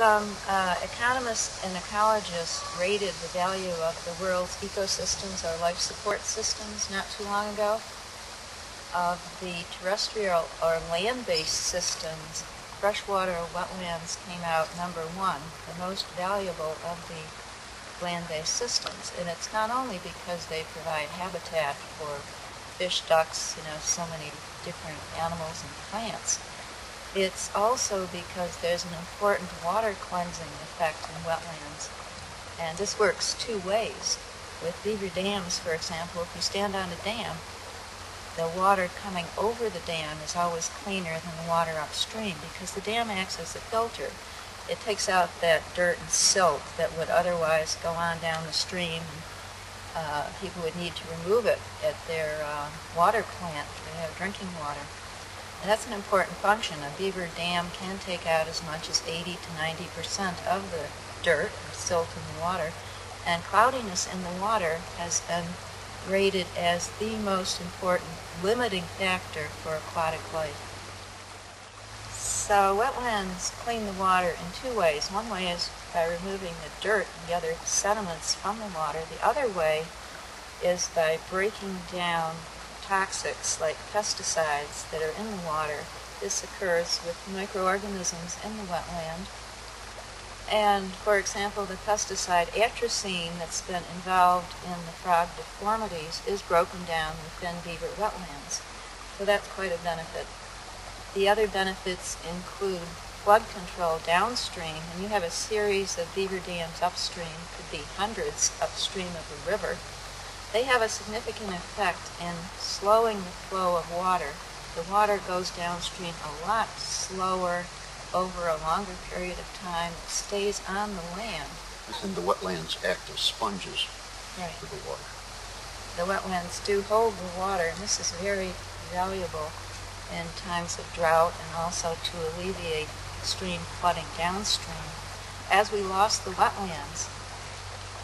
Some uh, economists and ecologists rated the value of the world's ecosystems or life support systems not too long ago. Of the terrestrial or land-based systems, freshwater wetlands came out number one, the most valuable of the land-based systems. And it's not only because they provide habitat for fish, ducks, you know, so many different animals and plants, it's also because there's an important water cleansing effect in wetlands. And this works two ways. With beaver dams, for example, if you stand on a dam, the water coming over the dam is always cleaner than the water upstream because the dam acts as a filter. It takes out that dirt and silt that would otherwise go on down the stream. Uh, people would need to remove it at their uh, water plant to have drinking water. That's an important function. A beaver dam can take out as much as 80 to 90 percent of the dirt or silt in the water. And cloudiness in the water has been rated as the most important limiting factor for aquatic life. So wetlands clean the water in two ways. One way is by removing the dirt and the other sediments from the water. The other way is by breaking down toxics like pesticides that are in the water. This occurs with microorganisms in the wetland. And for example, the pesticide atrazine that's been involved in the frog deformities is broken down within beaver wetlands. So that's quite a benefit. The other benefits include flood control downstream, and you have a series of beaver dams upstream, could be hundreds upstream of a river, they have a significant effect in slowing the flow of water. The water goes downstream a lot slower over a longer period of time. It stays on the land. And the wetlands act as sponges right. for the water. The wetlands do hold the water, and this is very valuable in times of drought and also to alleviate extreme flooding downstream. As we lost the wetlands,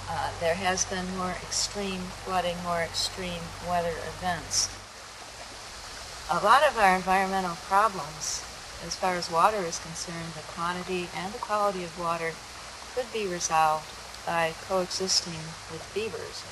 uh, there has been more extreme flooding, more extreme weather events. A lot of our environmental problems, as far as water is concerned, the quantity and the quality of water could be resolved by coexisting with beavers.